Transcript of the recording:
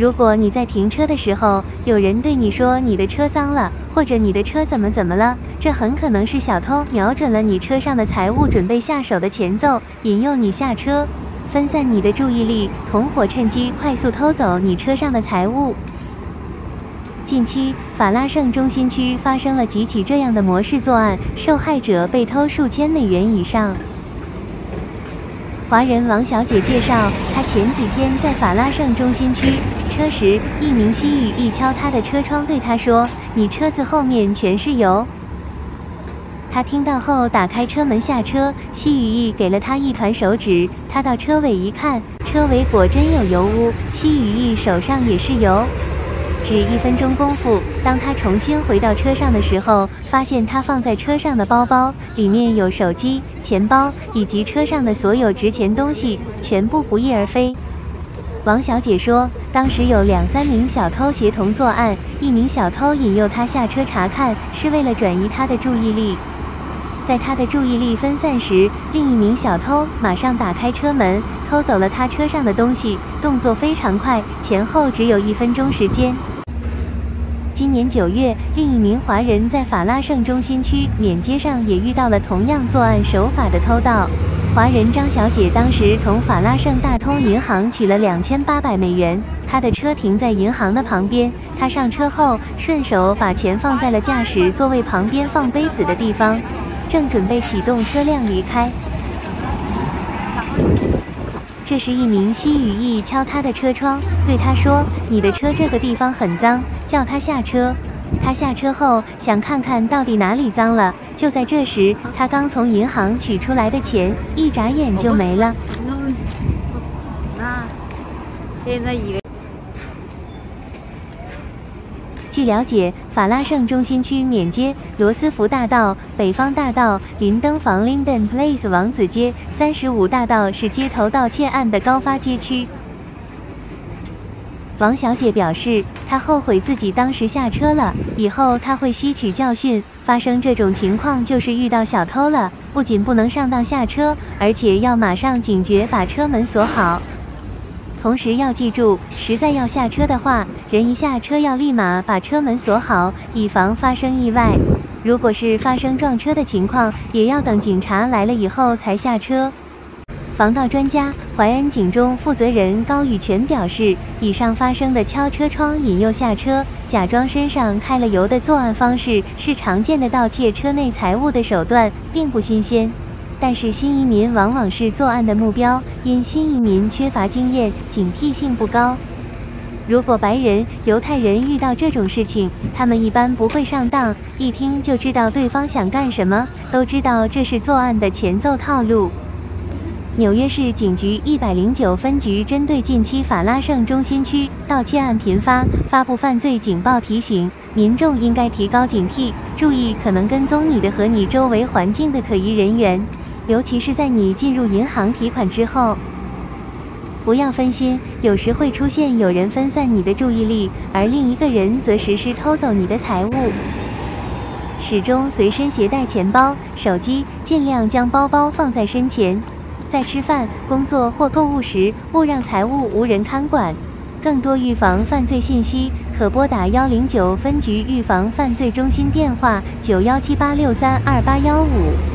如果你在停车的时候，有人对你说你的车脏了，或者你的车怎么怎么了，这很可能是小偷瞄准了你车上的财物，准备下手的前奏，引诱你下车，分散你的注意力，同伙趁机快速偷走你车上的财物。近期，法拉盛中心区发生了几起这样的模式作案，受害者被偷数千美元以上。华人王小姐介绍，她前几天在法拉盛中心区。车时，一名西语一敲他的车窗，对他说：“你车子后面全是油。”他听到后打开车门下车，西语义给了他一团手指。他到车尾一看，车尾果真有油污，西语义手上也是油。只一分钟功夫，当他重新回到车上的时候，发现他放在车上的包包里面有手机、钱包以及车上的所有值钱东西，全部不翼而飞。王小姐说，当时有两三名小偷协同作案，一名小偷引诱他下车查看，是为了转移他的注意力。在他的注意力分散时，另一名小偷马上打开车门，偷走了他车上的东西，动作非常快，前后只有一分钟时间。今年九月，另一名华人在法拉盛中心区缅街上也遇到了同样作案手法的偷盗。华人张小姐当时从法拉盛大通银行取了两千八百美元，她的车停在银行的旁边，她上车后顺手把钱放在了驾驶座位旁边放杯子的地方，正准备启动车辆离开。这时，一名西语裔敲他的车窗，对他说：“你的车这个地方很脏，叫他下车。”他下车后想看看到底哪里脏了。就在这时，他刚从银行取出来的钱，一眨眼就没了。据了解，法拉盛中心区缅街、罗斯福大道、北方大道、林登房 （Linden Place）、王子街、三十五大道是街头盗窃案的高发街区。王小姐表示，他后悔自己当时下车了，以后他会吸取教训。发生这种情况就是遇到小偷了，不仅不能上当下车，而且要马上警觉，把车门锁好。同时要记住，实在要下车的话，人一下车要立马把车门锁好，以防发生意外。如果是发生撞车的情况，也要等警察来了以后才下车。防盗专家、淮安警中负责人高宇全表示，以上发生的敲车窗引诱下车、假装身上开了油的作案方式，是常见的盗窃车内财物的手段，并不新鲜。但是新移民往往是作案的目标，因新移民缺乏经验，警惕性不高。如果白人、犹太人遇到这种事情，他们一般不会上当，一听就知道对方想干什么，都知道这是作案的前奏套路。纽约市警局一百零九分局针对近期法拉盛中心区盗窃案频发，发布犯罪警报提醒，民众应该提高警惕，注意可能跟踪你的和你周围环境的可疑人员，尤其是在你进入银行提款之后，不要分心，有时会出现有人分散你的注意力，而另一个人则实施偷走你的财物。始终随身携带钱包、手机，尽量将包包放在身前。在吃饭、工作或购物时，勿让财物无人看管。更多预防犯罪信息，可拨打幺零九分局预防犯罪中心电话：九幺七八六三二八幺五。